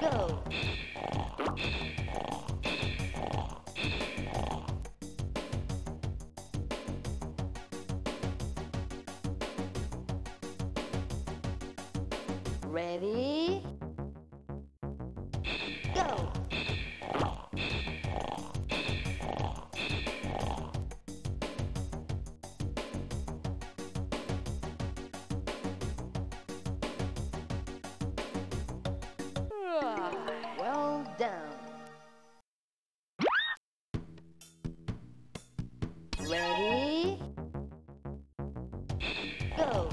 Go! Ready? Go! Go!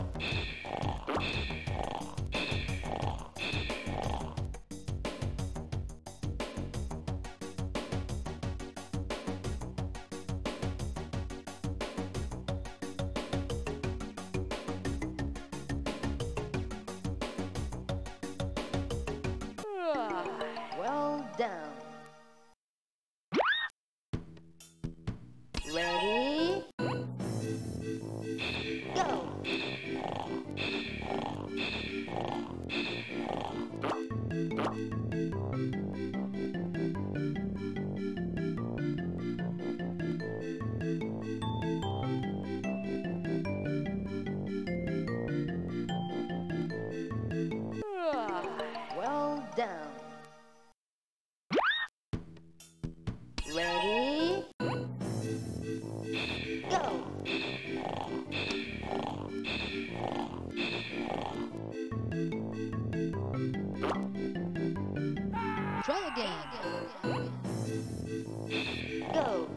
Well done. Done. Ready? Go! Try again. Go!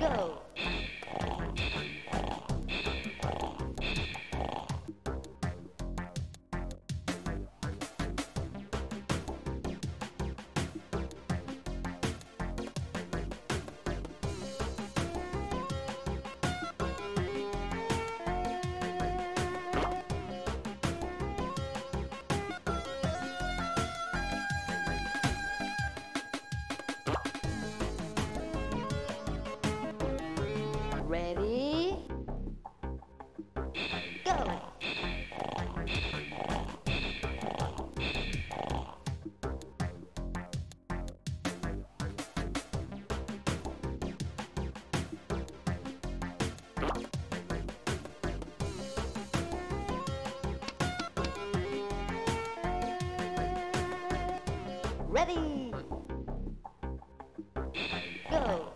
Go! Ready? Go!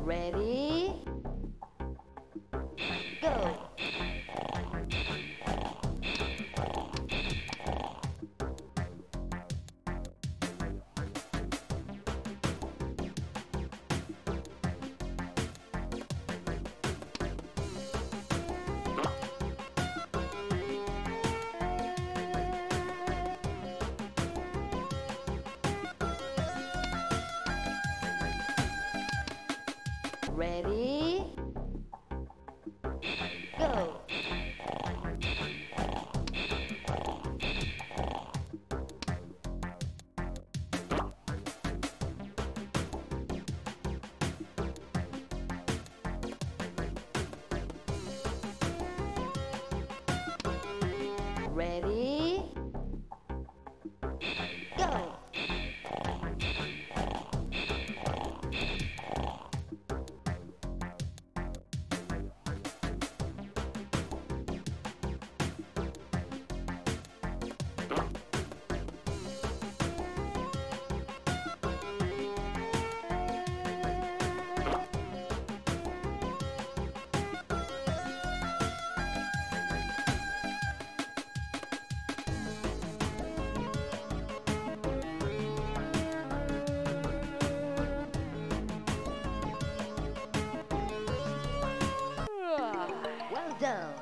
Ready? Ready? Done.